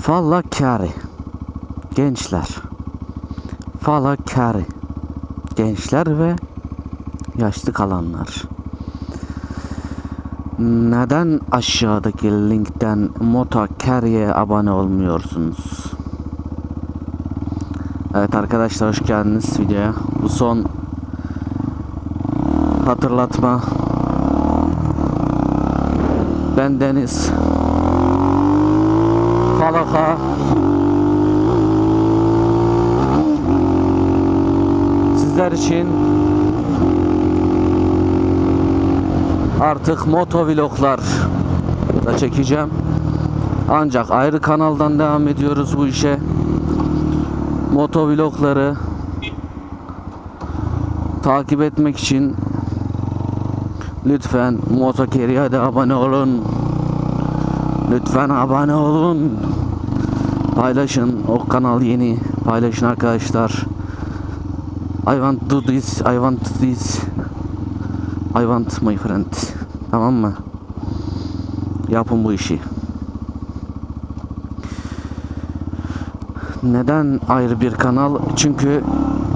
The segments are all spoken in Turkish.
Falla kari. Gençler. Fala kari. Gençler ve yaşlı kalanlar. Neden aşağıdaki linkten Moto Carry'e abone olmuyorsunuz? Evet arkadaşlar hoş geldiniz videoya. Bu son hatırlatma. Ben Deniz. Falaka. Sizler için artık moto vloglar da çekeceğim. Ancak ayrı kanaldan devam ediyoruz bu işe. Moto vlogları takip etmek için lütfen Motokeri'ye de abone olun. Lütfen abone olun. Paylaşın. O kanal yeni. Paylaşın arkadaşlar. I want to do this. I want this. I want my friend. Tamam mı? Yapın bu işi. Neden ayrı bir kanal? Çünkü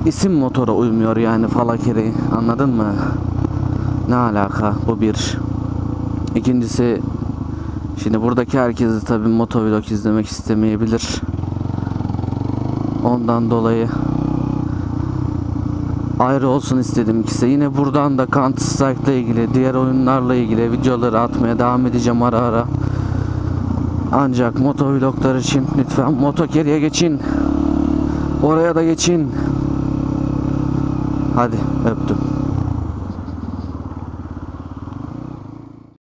isim motora uymuyor yani Falakeri. Anladın mı? Ne alaka? Bu bir. İkincisi Şimdi buradaki herkesi tabi motovlog izlemek istemeyebilir. Ondan dolayı ayrı olsun istedim ikisi. Yine buradan da Counter Strike ile ilgili, diğer oyunlarla ilgili videoları atmaya devam edeceğim ara ara. Ancak motovloglar için lütfen motokeriye geçin. Oraya da geçin. Hadi öptüm.